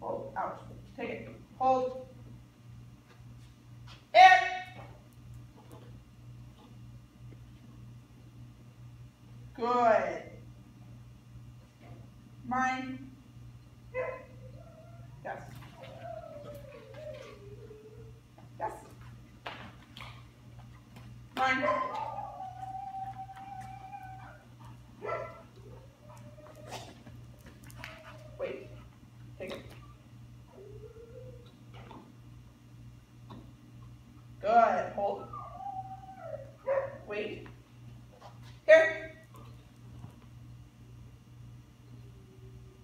Hold, out. Take it. Hold. In. Good. Mine. Yes. Yes. Mine. Wait. Take it. Good. Hold. Wait. Here.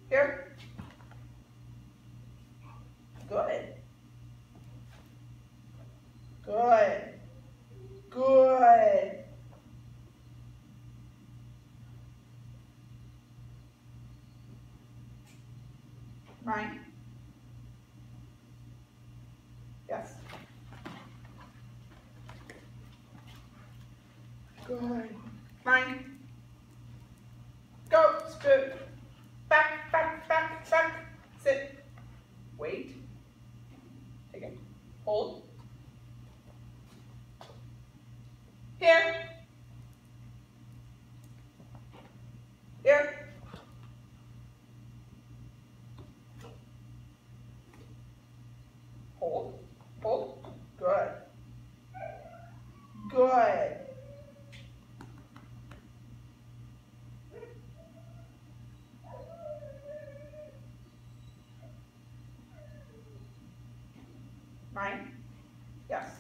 Here. Good. Good. Good. Mine. Yes. Good. Go. Back, back, back, back. Sit. Wait. Take. Hold. Here. Right? Yes.